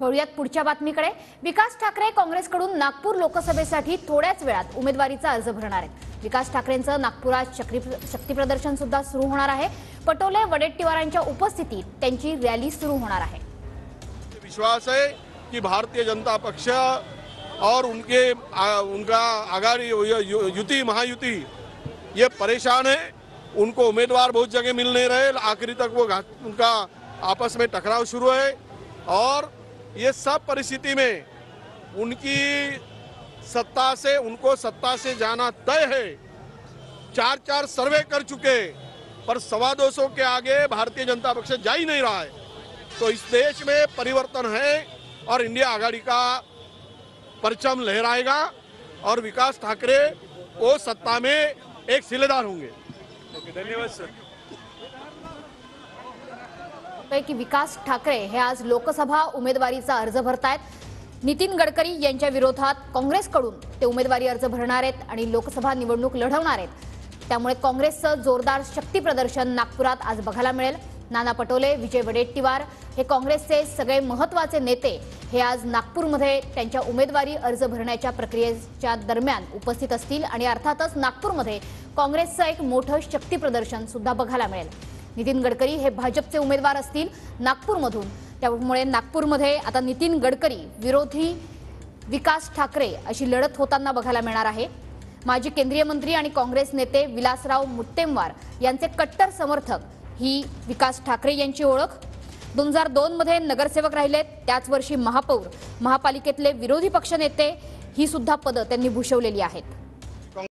वळूयात पुढच्या बातमीकडे. विकास ठाकरे काँग्रेसकडून नागपूर लोकसभेसाठी थोड्याच वेळात उमेदवारीचा अर्ज भरणार आहेत. विकास ठाकरेंचं नागपुरात शक्तीप्रदर्शन सुद्धा सुरू होणार आहे. पटोले वडेट्टीवारांच्या उपस्थितीत त्यांची रॅली सुरू होणार आहे. विश्वास आहे की भारतीय जनता पक्ष और उनके आ, उनका आघाडी यु- युति महायुति ये परेशान है। उनको उम्मीदवार बहुत जगह मिल नहीं रहे। आखिरी तक वो घात- उनका आपस में टकराव शुरू है। और ये सब परिस्थिति में उनकी सत्ता से, उनको सत्ता से जाना तय है। चार चार सर्वे कर चुके, पर सवा दो सौ के आगे भारतीय जनता पक्ष जा ही नहीं रहा है। तो इस देश में परिवर्तन है और इंडिया आघाड़ी का परचम लहराएगा और विकास ठाकरे वो सत्ता में एक सिलेदार होंगे। धन्यवाद, सर। पैकी विकास ठाकरे हे आज लोकसभा उमेदवारीचा अर्ज भरतायत. नितीन गडकरी यांच्या विरोधात काँग्रेसकडून ते उमेदवारी अर्ज भरणार आहेत आणि लोकसभा निवडणूक लढवणार आहेत. त्यामुळे काँग्रेसचं जोरदार शक्ती प्रदर्शन नागपुरात आज बघायला मिळेल. नाना पटोले विजय वडेट्टीवार हे काँग्रेसचे सगळे महत्त्वाचे नेते हे आज नागपूरमध्ये त्यांच्या उमेदवारी अर्ज भरण्याच्या प्रक्रियेच्या दरम्यान उपस्थित असतील आणि अर्थातच नागपूरमध्ये काँग्रेसचं एक मोठं शक्ती प्रदर्शन सुद्धा बघायला मिळेल. नितीन गडकरी हे भाजपचे उमेदवार असतील नागपूरमधून. त्यामुळे नागपूरमध्ये आता नितीन गडकरी विरोधी विकास ठाकरे अशी लढत होताना बघायला मिळणार आहे. माजी केंद्रीय मंत्री आणि काँग्रेस नेते विलासराव मुत्तेमवार यांचे कट्टर समर्थक ही विकास ठाकरे यांची ओळख. दोन हजार दोनमध्ये नगरसेवक राहिलेत त्याच वर्षी महापौर. महापालिकेतले विरोधी पक्षनेते ही सुद्धा पदं त्यांनी भूषवलेली आहेत.